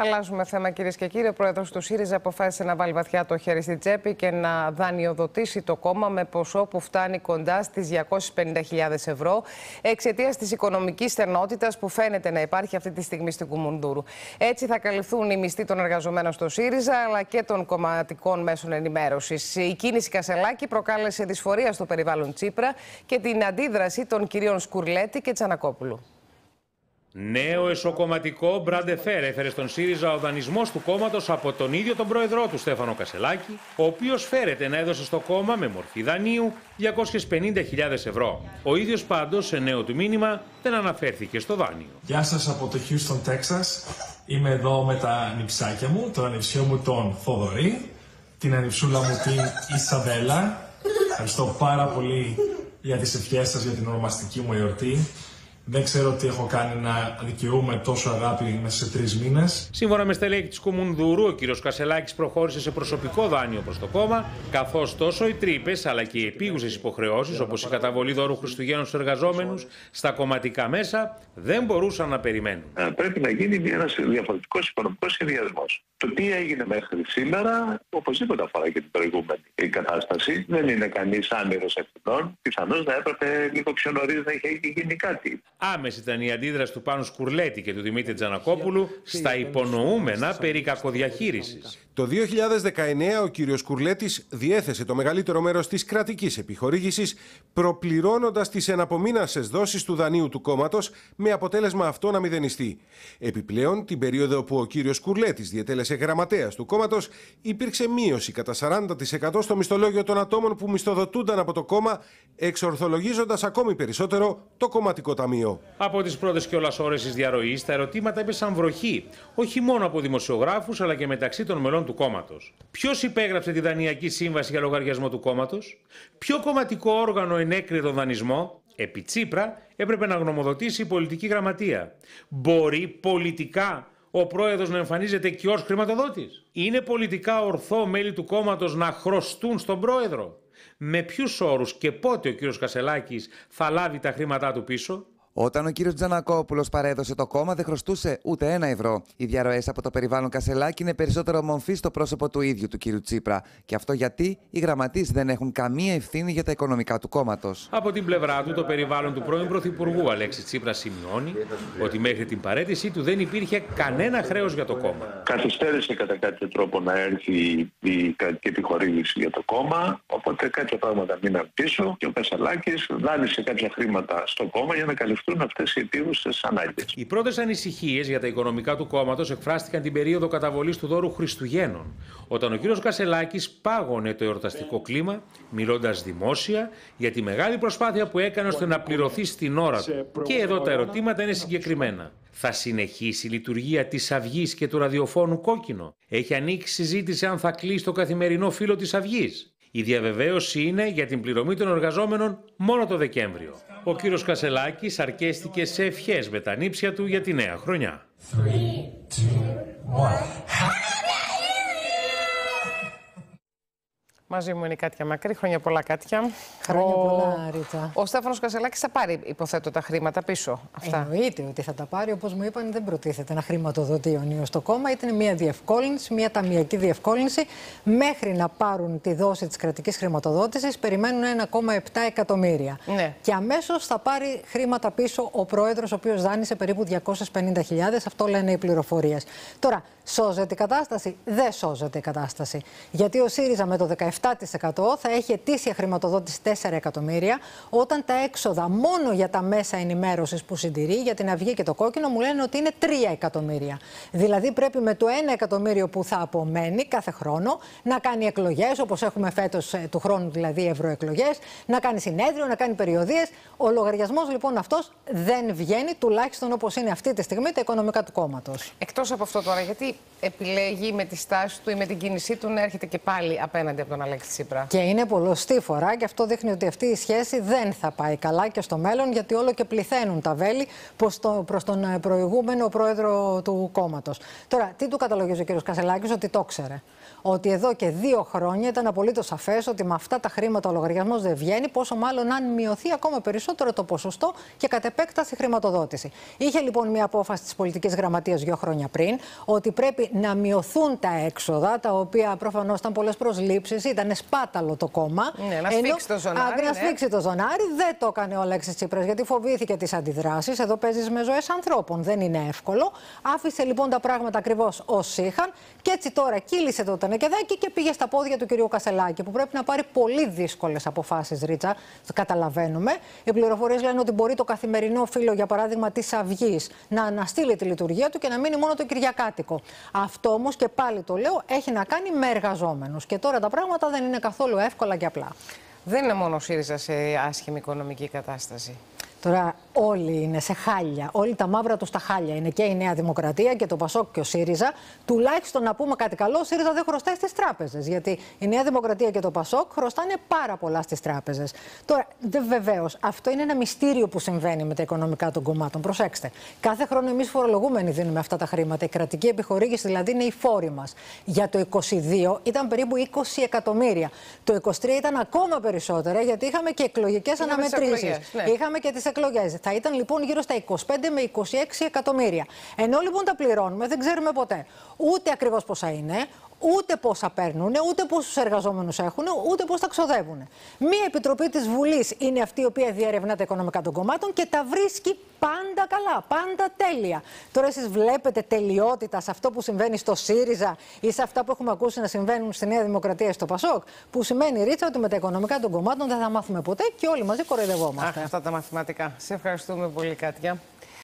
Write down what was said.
Αλλάζουμε θέμα, κυρίες και κύριοι. Ο πρόεδρος του ΣΥΡΙΖΑ αποφάσισε να βάλει βαθιά το χέρι στη τσέπη και να δανειοδοτήσει το κόμμα με ποσό που φτάνει κοντά στις 250.000 ευρώ εξαιτίας της οικονομικής στενότητας που φαίνεται να υπάρχει αυτή τη στιγμή στην Κουμουνδούρου. Έτσι θα καλυφθούν οι μισθοί των εργαζομένων στο ΣΥΡΙΖΑ αλλά και των κομματικών μέσων ενημέρωσης. Η κίνηση Κασελάκη προκάλεσε δυσφορία στο περιβάλλον Τσίπρα και την αντίδραση των κυρίων Σκουρλέτη και Τσανακόπουλου. Νέο εσωκομματικό μπραντεφέρ έφερε στον ΣΥΡΙΖΑ ο δανεισμός του κόμματος από τον ίδιο τον πρόεδρό του Στέφανο Κασελάκη, ο οποίος φέρεται να έδωσε στο κόμμα με μορφή δανείου 250.000 ευρώ. Ο ίδιος πάντως σε νέο του μήνυμα δεν αναφέρθηκε στο δάνειο. Γεια σας από το Houston, Texas. Είμαι εδώ με τα νυψάκια μου, τον ανιψιό μου τον Θοδωρή, την ανιψούλα μου την Ισαβέλα. Ευχαριστώ πάρα πολύ για τις ευχές σας για την ονομαστική μου εορτή. Δεν ξέρω τι έχω κάνει να δικαιούμαι τόσο αγάπη μέσα σε τρεις μήνες. Σύμφωνα με στελέχη της Κουμουνδούρου, ο κ. Κασελάκης προχώρησε σε προσωπικό δάνειο προς το κόμμα, καθώς τόσο οι τρύπες αλλά και οι επίγουσες υποχρεώσεις, όπως η καταβολή δώρου Χριστουγέννων στους εργαζόμενους, στα κομματικά μέσα, δεν μπορούσαν να περιμένουν. Ε, πρέπει να γίνει ένας διαφορετικός οικονομικό σχεδιασμός. Το τι έγινε μέχρι σήμερα, οπωσδήποτε αφορά και την προηγούμενη η κατάσταση. Δεν είναι κανείς άνερο ευθυνών. Πιθανώς να έπρεπε λίγο πιο νωρίς να είχε γίνει κάτι. Άμεση ήταν η αντίδραση του Πάνου Σκουρλέτη και του Δημήτρη Τζανακόπουλου στα υπονοούμενα περί κακοδιαχείρισης. Το 2019 ο κύριος Κουρλέτης διέθεσε το μεγαλύτερο μέρος της κρατικής επιχορήγησης προπληρώνοντας τις εναπομείνασες δόσεις του δανείου του κόμματος με αποτέλεσμα αυτό να μηδενιστεί. Επιπλέον, την περίοδο που ο κύριος Κουρλέτης διετέλεσε γραμματέας του κόμματος υπήρξε μείωση κατά 40% στο μισθολόγιο των ατόμων που μισθοδοτούνταν από το κόμμα εξορθολογίζοντας ακόμη περισσότερο το κομματικό ταμείο. Από τις πρώτες κιόλας ώρες της διαρροής τα ερωτήματα έπεσαν βροχή, όχι μόνο από δημοσιογράφους αλλά και μεταξύ των μελών του κόμματος. Ποιος υπέγραψε τη δανειακή σύμβαση για λογαριασμό του κόμματος, Ποιο κομματικό όργανο ενέκρινε τον δανεισμό, Επί Τσίπρα έπρεπε να γνωμοδοτήσει η πολιτική γραμματεία. Μπορεί πολιτικά ο πρόεδρος να εμφανίζεται και ως χρηματοδότης. Είναι πολιτικά ορθό μέλη του κόμματος να χρωστούν στον πρόεδρο. Με ποιους όρους και πότε ο κ. Κασελάκης θα λάβει τα χρήματά του πίσω; Όταν ο κύριος Τζανακόπουλος παρέδωσε το κόμμα, δεν χρωστούσε ούτε ένα ευρώ. Οι διαρροές από το περιβάλλον Κασελάκη είναι περισσότερο μομφή στο πρόσωπο του ίδιου του κύριου Τσίπρα. Και αυτό γιατί οι γραμματείς δεν έχουν καμία ευθύνη για τα οικονομικά του κόμματος. Από την πλευρά του, το περιβάλλον του πρώην Πρωθυπουργού Αλέξης Τσίπρας σημειώνει ότι μέχρι την παρέτησή του δεν υπήρχε κανένα χρέος για το κόμμα. Καθυστέρησε κατά κάποιο τρόπο να έρθει η κρατική επιχορήγηση για το κόμμα. Οπότε κάποια πράγματα μείναν πίσω και ο Κασελάκης δάνεισε κάποια χρήματα στο κόμμα για να καλυφθεί αυτές οι επίγουσες ανάγκες. Οι πρώτες ανησυχίες για τα οικονομικά του κόμματος εκφράστηκαν την περίοδο καταβολής του δώρου Χριστουγέννων, όταν ο κ. Κασελάκης πάγωνε το εορταστικό κλίμα, μιλώντας δημόσια για τη μεγάλη προσπάθεια που έκανε ώστε να πληρωθεί στην ώρα του. Και εδώ τα ερωτήματα είναι συγκεκριμένα. Θα συνεχίσει η λειτουργία της Αυγής και του ραδιοφώνου Κόκκινο; Έχει ανοίξει συζήτηση αν θα κλείσει το καθημερινό φύλλο της Αυγής; Η διαβεβαίωση είναι για την πληρωμή των εργαζόμενων μόνο το Δεκέμβριο. Ο κύριος Κασελάκης αρκέστηκε σε ευχές με τα νύψια του για τη νέα χρονιά. Μαζί μου είναι η Κάτια Μακρύ. Χρόνια πολλά, Κάτια. Χρόνια ο... πολλά, Ρίτσα. Ο Στέφανος Κασελάκης θα πάρει, υποθέτω, τα χρήματα πίσω. Αυτά. Εννοείται ότι θα τα πάρει. Όπως μου είπαν, δεν προτίθεται να χρηματοδοτεί ο Νίο στο κόμμα. Ήταν μια διευκόλυνση, μια ταμιακή διευκόλυνση. Μέχρι να πάρουν τη δόση της κρατικής χρηματοδότησης, περιμένουν 1,7 εκατομμύρια. Ναι. Και αμέσως θα πάρει χρήματα πίσω ο πρόεδρος, ο οποίος δάνεισε περίπου 250.000. Αυτό λένε οι πληροφορίες. Τώρα, σώζεται η κατάσταση; Δεν σώζεται η κατάσταση. Γιατί ο ΣΥΡΙΖΑ με το 17 θα έχει ετήσια χρηματοδότηση 4 εκατομμύρια, όταν τα έξοδα μόνο για τα μέσα ενημέρωσης που συντηρεί, για την Αυγή και το Κόκκινο, μου λένε ότι είναι 3 εκατομμύρια. Δηλαδή πρέπει με το 1 εκατομμύριο που θα απομένει κάθε χρόνο να κάνει εκλογές, όπως έχουμε φέτος ε, του χρόνου δηλαδή ευρωεκλογές, να κάνει συνέδριο, να κάνει περιοδίες. Ο λογαριασμός λοιπόν αυτός δεν βγαίνει, τουλάχιστον όπως είναι αυτή τη στιγμή, τα οικονομικά του κόμματος. Εκτός από αυτό τώρα, γιατί επιλέγει με τη στάση του ή με την κίνησή του να έρχεται και πάλι απέναντι από τον Αλέξη Τσίπρα. Και είναι πολλωστή φορά και αυτό δείχνει ότι αυτή η σχέση δεν θα πάει καλά και στο μέλλον, γιατί όλο και πληθαίνουν τα βέλη προς τον ε, προηγούμενο πρόεδρο του κόμματος. Τώρα, τι του καταλογίζει ο κ. Κασελάκης, ότι το ξέρε ότι εδώ και δύο χρόνια ήταν απολύτως σαφές ότι με αυτά τα χρήματα ο λογαριασμός δεν βγαίνει, πόσο μάλλον αν μειωθεί ακόμα περισσότερο το ποσοστό και κατ' επέκταση χρηματοδότηση. Είχε λοιπόν μια απόφαση της πολιτικής γραμματείας δύο χρόνια πριν ότι πρέπει πρέπει να μειωθούν τα έξοδα, τα οποία προφανώς ήταν πολλές προσλήψεις, ήταν σπάταλο το κόμμα. Ναι, να σφίξει το ζωνάρι, Α, να ναι. σφίξει το ζωνάρι. Δεν το έκανε ο Αλέξης Τσίπρα γιατί φοβήθηκε τις αντιδράσεις. Εδώ παίζεις με ζωές ανθρώπων. Δεν είναι εύκολο. Άφησε λοιπόν τα πράγματα ακριβώς ως είχαν και έτσι τώρα κύλησε το τενεκεδάκι και πήγε στα πόδια του κυρίου Κασελάκη, που πρέπει να πάρει πολύ δύσκολες αποφάσεις, Ρίτσα. Το καταλαβαίνουμε. Οι πληροφορίες λένε ότι μπορεί το καθημερινό φύλλο, για παράδειγμα της Αυγής, να αναστείλει τη λειτουργία του και να μείνει μόνο το Κυριακάτικο. Αυτό όμως και πάλι το λέω έχει να κάνει με εργαζόμενους. Και τώρα τα πράγματα δεν είναι καθόλου εύκολα και απλά. Δεν είναι μόνο ο ΣΥΡΙΖΑ σε άσχημη οικονομική κατάσταση. Τώρα όλοι είναι σε χάλια. Όλοι τα μαύρα τους στα χάλια είναι και η Νέα Δημοκρατία και το Πασόκ και ο ΣΥΡΙΖΑ. Τουλάχιστον να πούμε κάτι καλό, ο ΣΥΡΙΖΑ δεν χρωστάει στις τράπεζες. Γιατί η Νέα Δημοκρατία και το Πασόκ χρωστάνε πάρα πολλά στις τράπεζες. Τώρα, βεβαίως, αυτό είναι ένα μυστήριο που συμβαίνει με τα οικονομικά των κομμάτων. Προσέξτε. Κάθε χρόνο εμείς φορολογούμενοι δίνουμε αυτά τα χρήματα. Η κρατική επιχορήγηση δηλαδή είναι οι φόροι μας. Για το 22 ήταν περίπου 20 εκατομμύρια. Το 23 ήταν ακόμα περισσότερα γιατί είχαμε και εκλογικές Είχαμε τις αναμετρήσεις. εκλογές, ναι. Είχαμε και τις εκλογές. Θα ήταν λοιπόν γύρω στα 25 με 26 εκατομμύρια. Ενώ λοιπόν τα πληρώνουμε, δεν ξέρουμε ποτέ ούτε ακριβώς πόσα είναι, ούτε πόσα παίρνουν, ούτε πόσους εργαζόμενους έχουν, ούτε πώς τα ξοδεύουν. Μία επιτροπή της Βουλής είναι αυτή η οποία διερευνά τα οικονομικά των κομμάτων και τα βρίσκει πάντα καλά, πάντα τέλεια. Τώρα εσείς βλέπετε τελειότητα σε αυτό που συμβαίνει στο ΣΥΡΙΖΑ ή σε αυτά που έχουμε ακούσει να συμβαίνουν στη Νέα Δημοκρατία ή στο ΠΑΣΟΚ, που σημαίνει ρίτσα ότι με τα οικονομικά των κομμάτων δεν θα μάθουμε ποτέ και όλοι μαζί κοροϊδευόμαστε. Αχ, αυτά τα μαθηματικά. Σε ευχαριστούμε πολύ, Κάτια.